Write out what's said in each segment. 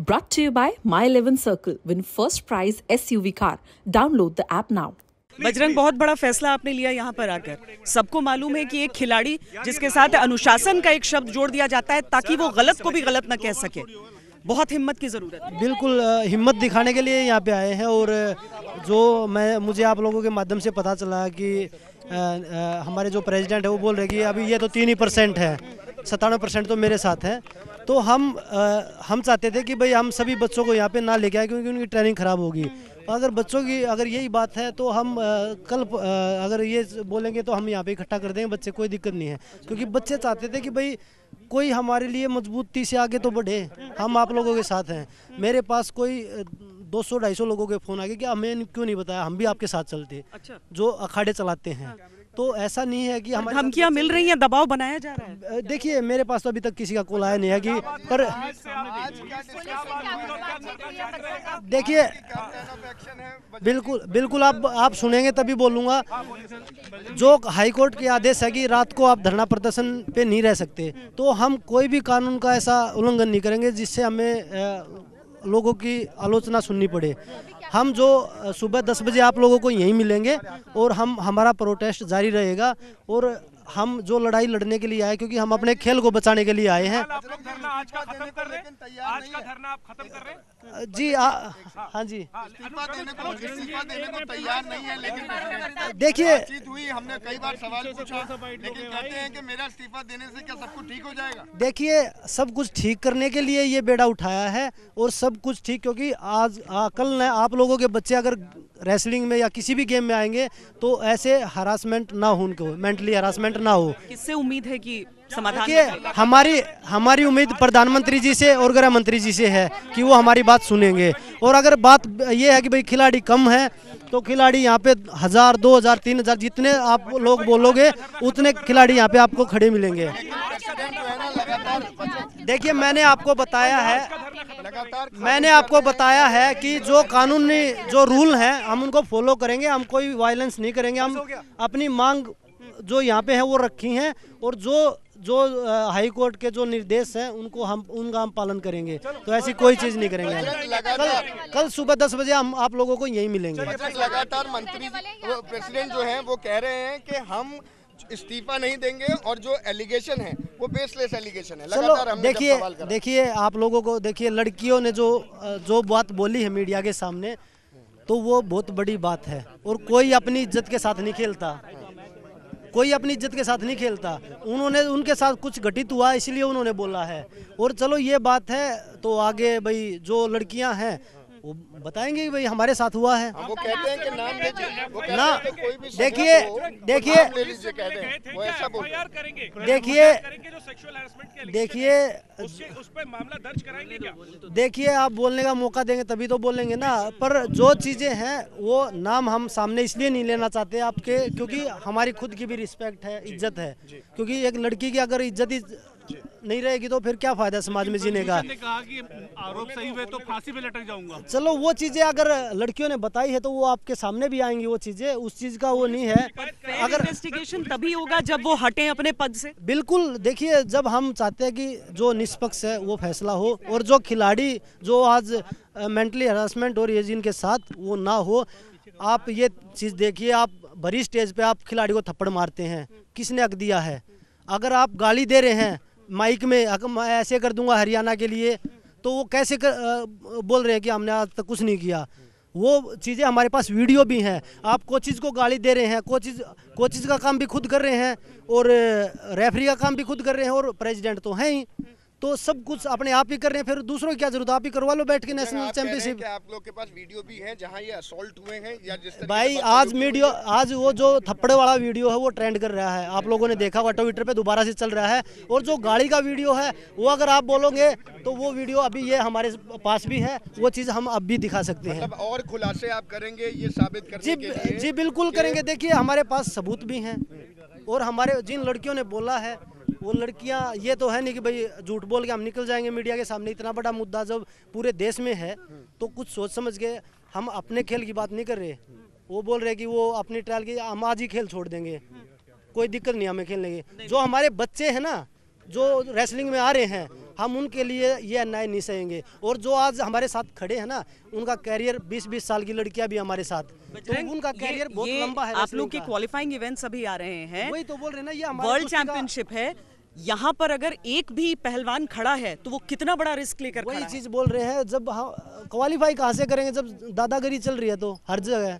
Brought to you by My 11 Circle. Win first prize SUV car. Download the app now. Bajrang बहुत बड़ा फैसला आपने लिया यहाँ पर आकर सबको मालूम है कि एक खिलाड़ी जिसके साथ अनुशासन का एक शब्द जोड़ दिया जाता है ताकि वो गलत को भी गलत ना कह सके बहुत हिम्मत की ज़रूरत है बिल्कुल हिम्मत दिखाने के लिए यहाँ पे आए हैं और जो मैं मुझे आप लोगों के माध्यम से पता चला कि अ, अ, हमारे जो प्रेसिडेंट है वो बोल रहे कि अभी ये तो तीन ही परसेंट है सत्तानवे परसेंट तो मेरे साथ है तो हम अ, हम चाहते थे कि भाई हम सभी बच्चों को यहाँ पे ना लेके आए क्योंकि उनकी ट्रेनिंग ख़राब होगी। अगर बच्चों की अगर यही बात है तो हम अ, कल अ, अगर ये बोलेंगे तो हम यहाँ पे इकट्ठा कर देंगे बच्चे कोई दिक्कत नहीं है। क्योंकि बच्चे चाहते थे कि भाई कोई हमारे लिए मजबूती से आगे तो बढ़े। हम आप लोगों के साथ हैं। मेरे पास कोई दो सौ ढाई सौ लोगों के फ़ोन आ गए कि हमें क्यों नहीं बताया? हम भी आपके साथ चलते। अच्छा। जो अखाड़े चलाते हैं। तो ऐसा नहीं है कि हमारे धमकियाँ मिल रही हैं दबाव बनाया जा रहा है। देखिए मेरे पास तो अभी तक किसी का कॉल आया नहीं है कि पर देखिए बिल्कुल बिल्कुल आप आप सुनेंगे तभी बोलूँगा। जो हाई कोर्ट के आदेश है कि रात को आप धरना प्रदर्शन पे नहीं रह सकते तो हम कोई भी कानून का ऐसा उल्लंघन नहीं करेंगे जिससे हमें लोगों की आलोचना सुननी पड़े। हम जो सुबह दस बजे आप लोगों को यहीं मिलेंगे और हम, हमारा प्रोटेस्ट जारी रहेगा और हम जो लड़ाई लड़ने के लिए आए क्योंकि हम अपने खेल को बचाने के लिए आए हैं। आप लोग धरना आज का खत्म कर रहे आज का धरना आप खत्म कर रहे जी हाँ जी। तैयार नहीं है लेकिन देखिए हमने कई बार सवाल पूछा लेकिन कहते हैं कि मेरा इस्तीफा देने से क्या सब कुछ ठीक हो जाएगा? देखिए सब कुछ ठीक करने के लिए ये बेड़ा उठाया है और सब कुछ ठीक क्योंकि आज कल न आप लोगों के बच्चे अगर रेसलिंग में या किसी भी गेम में आएँगे तो ऐसे हरासमेंट ना हो उनको मेंटली हरासमेंट ना हो। किससे उम्मीद है कि समाधान देखिए हमारी हमारी उम्मीद प्रधानमंत्री जी से और गृह मंत्री जी से है कि वो हमारी बात सुनेंगे। और अगर बात ये है कि भाई खिलाड़ी कम है तो खिलाड़ी यहाँ पे हज़ार दो हज़ार तीन हज़ार जितने आप लोग बोलोगे उतने खिलाड़ी यहाँ पे आपको खड़े मिलेंगे। देखिए मैंने आपको बताया है लगातार मैंने आपको बताया है कि जो कानूनी जो रूल हैं हम उनको फॉलो करेंगे हम कोई वायलेंस नहीं करेंगे हम अपनी मांग जो यहाँ पे है वो रखी हैं और जो जो हाई कोर्ट के जो निर्देश हैं उनको हम उनका हम पालन करेंगे। तो ऐसी कोई चीज़ नहीं करेंगे। हम कल कल सुबह दस बजे हम आप लोगों को यही मिलेंगे। लगातार मंत्री प्रेसिडेंट जो है वो कह रहे हैं कि हम इस्तीफा नहीं देंगे और जो एलिगेशन है वो बेसलेस एलिगेशन है। चलो देखिए देखिए आप लोगों को देखिए लड़कियों ने जो जो बात बोली है मीडिया के सामने तो वो बहुत बड़ी बात है। और कोई अपनी इज़्ज़त के साथ नहीं खेलता। कोई अपनी इज़्ज़त के साथ नहीं खेलता। उन्होंने उनके साथ कुछ घटित हुआ इसलिए उन्होंने बोला है। और चलो ये बात है तो आगे भाई जो लड़कियाँ हैं वो बताएँगे कि भाई हमारे साथ हुआ है। वो कहते हैं कि नाम लीजिए ना हैं कि कोई भी देखिए देखिए। हैं। देखिए करेंगे जो सेक्सुअल हैरेसमेंट के देखिए उसके उस पर मामला दर्ज कराएँगे क्या? देखिए आप बोलने का मौका देंगे तभी तो बोलेंगे ना पर जो चीज़ें हैं वो नाम हम सामने इसलिए नहीं लेना चाहते आपके क्योंकि हमारी खुद की भी रिस्पेक्ट है इज़्ज़त है। क्योंकि एक लड़की की अगर इज़्ज़त ही नहीं रहेगी तो फिर क्या फ़ायदा समाज में जीने का? ने कहा कि आरोप सही हुए तो फांसी पे लटक जाऊँगा। चलो वो चीज़ें अगर लड़कियों ने बताई है तो वो आपके सामने भी आएँगी वो चीज़ें उस चीज़ का वो नहीं है। अगर इन्वेस्टिगेशन तभी होगा जब वो हटे अपने पद से। बिल्कुल देखिए जब हम चाहते हैं कि जो निष्पक्ष है वो फैसला हो और जो खिलाड़ी जो आज मेंटली हरासमेंट हो रही है जिनके साथ वो ना हो। आप ये चीज़ देखिए आप बड़ी स्टेज पे आप खिलाड़ी को थप्पड़ मारते हैं। किसने हक दिया है? अगर आप गाली दे रहे हैं माइक में ऐसे कर दूँगा हरियाणा के लिए तो वो कैसे कर, बोल रहे हैं कि हमने आज तक कुछ नहीं किया। वो चीज़ें हमारे पास वीडियो भी हैं। आप कोचिज़ को गाली दे रहे हैं कोचिज़ कोचिज़ का काम भी खुद कर रहे हैं और रेफरी का काम भी खुद कर रहे हैं और प्रेसिडेंट तो हैं ही। तो सब कुछ अपने आप ही कर रहे हैं फिर दूसरों की क्या ज़रूरत? आप ही करवा लो बैठ के नेशनल चैंपियनशिप आप लोग के पास वीडियो भी है जहाँ ये असॉल्ट हुए हैं या जिस भाई आज वीडियो आज वो जो थप्पड़ वाला वीडियो है वो ट्रेंड कर रहा है। आप लोगों ने देखा होगा ट्विटर पे दोबारा से चल रहा है। और जो गाड़ी का वीडियो है वो अगर आप बोलोगे तो वो वीडियो अभी ये हमारे पास भी है वो चीज़ हम अब भी दिखा सकते हैं। मतलब और खुलासे आप करेंगे ये साबित करने जी जी बिल्कुल करेंगे। देखिए हमारे पास सबूत भी हैं और हमारे जिन लड़कियों ने बोला है वो लड़कियाँ ये तो है नहीं कि भाई झूठ बोल के हम निकल जाएँगे मीडिया के सामने इतना बड़ा मुद्दा जब पूरे देश में है तो कुछ सोच समझ के हम अपने खेल की बात नहीं कर रहे। वो बोल रहे कि वो अपनी ट्रायल की हम आज ही खेल छोड़ देंगे। कोई दिक्कत नहीं हमें खेलने की। जो हमारे बच्चे हैं ना जो रेसलिंग में आ रहे हैं हम उनके लिए ये अन्याय नहीं सहेंगे। और जो आज हमारे साथ खड़े हैं ना उनका कैरियर 20-20 साल की लड़कियाँ भी हमारे साथ। तो उनका कैरियर बहुत लंबा है आप लोग के क्वालिफाइंग इवेंट्स अभी आ रहे हैं। वही तो बोल रहे हैं ना ये वर्ल्ड चैंपियनशिप है। यहाँ पर अगर एक भी पहलवान खड़ा है तो वो कितना बड़ा रिस्क लेकर वही चीज़ बोल रहे हैं जब हम क्वालिफाई कहाँ से करेंगे? जब दादागिरी चल रही है तो हर जगह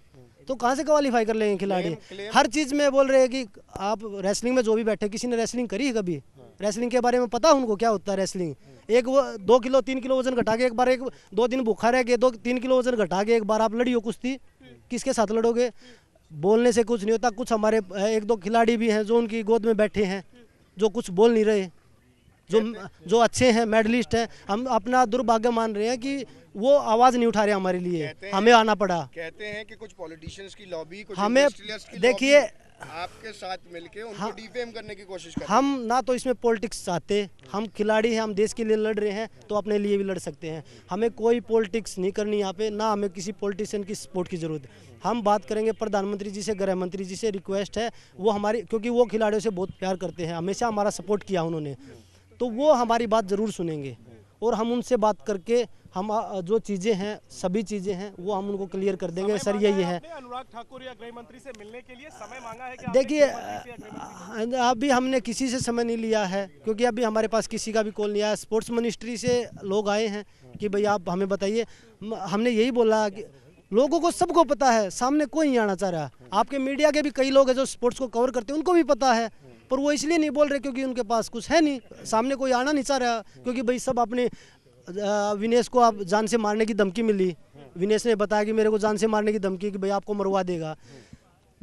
तो कहाँ से क्वालिफाई कर लेंगे खिलाड़ी? हर चीज़ में बोल रहे हैं कि आप रेसलिंग में जो भी बैठे किसी ने रेसलिंग करी है कभी? रेसलिंग के बारे में पता है उनको क्या होता है रेसलिंग एक वो दो किलो तीन किलो वज़न घटा के एक बार एक दो दिन भूखा रह के दो तीन किलो वज़न घटा के एक बार आप लड़ियो कुश्ती? किसके साथ लड़ोगे? बोलने से कुछ नहीं होता कुछ हमारे एक दो खिलाड़ी भी हैं जो उनकी गोद में बैठे हैं। जो कुछ बोल नहीं रहे। जो जो अच्छे हैं मेडलिस्ट हैं हम अपना दुर्भाग्य मान रहे हैं कि वो आवाज़ नहीं उठा रहे हमारे लिए। हमें आना पड़ा। कहते हैं कि कुछ पॉलिटिशियंस की लॉबी हमें- देखिए- आपके साथ मिलके उनको हाँ। डिफेम करने की कोशिश कर हम ना तो इसमें पॉलिटिक्स चाहते हम खिलाड़ी हैं हम देश के लिए लड़ रहे हैं तो अपने लिए भी लड़ सकते हैं। हमें कोई पॉलिटिक्स नहीं करनी यहाँ पे ना हमें किसी पॉलिटिशियन की सपोर्ट की ज़रूरत। है हम बात करेंगे प्रधानमंत्री जी से गृह मंत्री जी से रिक्वेस्ट है वो हमारी क्योंकि वो खिलाड़ियों से बहुत प्यार करते हैं हमेशा हमारा सपोर्ट किया उन्होंने। तो वो हमारी बात ज़रूर सुनेंगे। और हम उनसे बात करके हम जो चीज़ें हैं सभी चीज़ें हैं वो हम उनको क्लियर कर देंगे। सर मांगा यही है अनुराग ठाकुर या गृह मंत्री से मिलने के लिए? समय मांगा है देखिए अभी हमने किसी से समय नहीं लिया है क्योंकि अभी हमारे पास किसी का भी कॉल नहीं आया। स्पोर्ट्स मिनिस्ट्री से लोग आए हैं कि भाई आप हमें बताइए। हमने यही बोला कि लोगों को सबको पता है सामने कोई नहीं आना चाह रहा। आपके मीडिया के भी कई लोग हैं जो स्पोर्ट्स को कवर करते हैं उनको भी पता है। पर वो इसलिए नहीं बोल रहे क्योंकि उनके पास कुछ है नहीं। सामने कोई आना नहीं चाह रहा क्योंकि भाई सब अपने विनेश को आप जान से मारने की धमकी मिली। विनेश ने बताया कि मेरे को जान से मारने की धमकी कि भाई आपको मरवा देगा।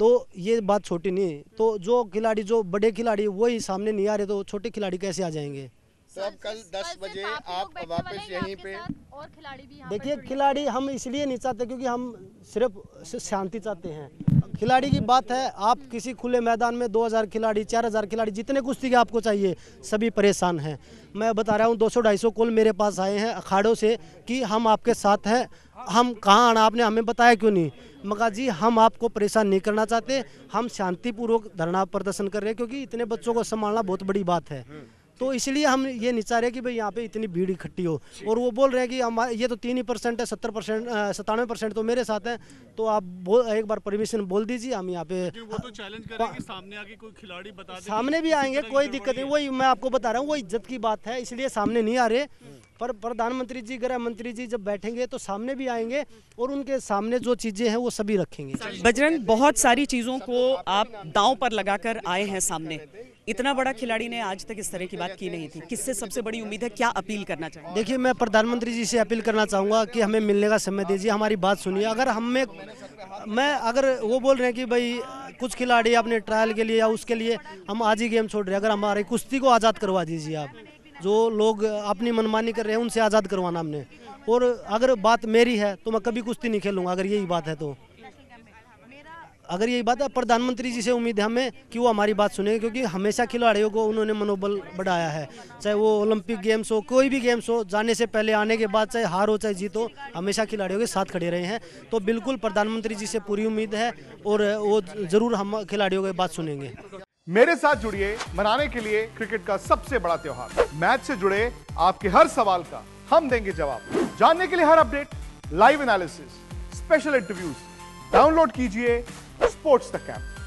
तो ये बात छोटी नहीं तो जो खिलाड़ी जो बड़े खिलाड़ी वही सामने नहीं आ रहे तो छोटे खिलाड़ी कैसे आ जाएँगे? तो अब कल 10 बजे आप वापस यहीं पे और खिलाड़ी भी देखिए खिलाड़ी हम इसलिए नहीं चाहते क्योंकि हम सिर्फ़ शांति चाहते हैं। खिलाड़ी की बात है, आप किसी खुले मैदान में 2000 खिलाड़ी 4000 खिलाड़ी, जितने कुश्ती के आपको चाहिए, सभी परेशान हैं। मैं बता रहा हूँ 200 250 कॉल मेरे पास आए हैं अखाड़ों से कि हम आपके साथ हैं। हम कहाँ आना, आपने हमें बताया क्यों नहीं? मगर जी, हम आपको परेशान नहीं करना चाहते। हम शांतिपूर्वक धरना प्रदर्शन कर रहे हैं, क्योंकि इतने बच्चों को संभालना बहुत बड़ी बात है। तो इसलिए हम ये नहीं चाह रहे कि भाई यहाँ पे इतनी भीड़ इकट्ठी हो। और वो बोल रहे हैं कि हमारे ये तो तीन ही परसेंट है सत्तर परसेंट सत्तानवे परसेंट तो मेरे साथ हैं। तो आप बो, एक बार परमिशन बोल दीजिए हम यहाँ पे वो तो चैलेंज करेंगे सामने आके कोई खिलाड़ी बता सामने भी आएँगे कोई दिक्कत नहीं वही मैं आपको बता रहा हूँ वो इज़्ज़त की बात है इसलिए सामने नहीं आ रहे। पर प्रधानमंत्री जी गृह मंत्री जी जब बैठेंगे तो सामने भी आएँगे और उनके सामने जो चीज़ें हैं वो सभी रखेंगे। बजरंग बहुत सारी चीज़ों को आप दांव पर लगाकर आए हैं सामने। इतना बड़ा खिलाड़ी ने आज तक इस तरह की बात की नहीं थी। किससे सबसे बड़ी उम्मीद है? क्या अपील करना चाहिए देखिए, मैं प्रधानमंत्री जी से अपील करना चाहूँगा कि हमें मिलने का समय दीजिए, हमारी बात सुनिए। अगर हमें मैं अगर वो बोल रहे हैं कि भाई, कुछ खिलाड़ी अपने ट्रायल के लिए या उसके लिए हम आज ही गेम छोड़ रहे हैं, अगर हमारी कुश्ती को आज़ाद करवा दीजिए आप। जो लोग अपनी मनमानी कर रहे हैं, उनसे आज़ाद करवाना हमने। और अगर बात मेरी है तो मैं कभी कुश्ती नहीं खेलूँगा, अगर यही बात है तो। अगर यही बात है, प्रधानमंत्री जी से उम्मीद है हमें कि वो हमारी बात सुनेंगे, क्योंकि हमेशा खिलाड़ियों को उन्होंने मनोबल बढ़ाया है। चाहे वो ओलंपिक गेम्स हो, कोई भी गेम्स हो, जाने से पहले, आने के बाद चाहे हार हो, चाहे जीत हो, हमेशा खिलाड़ियों के साथ खड़े रहे हैं। तो बिल्कुल प्रधानमंत्री जी से पूरी उम्मीद है और वो ज़रूर हम खिलाड़ियों की बात सुनेंगे। मेरे साथ जुड़िए मनाने के लिए क्रिकेट का सबसे बड़ा त्योहार। मैच से जुड़े आपके हर सवाल का हम देंगे जवाब। जानने के लिए हर update live analysis special interviews download कीजिए स्पोर्ट्स द कैंप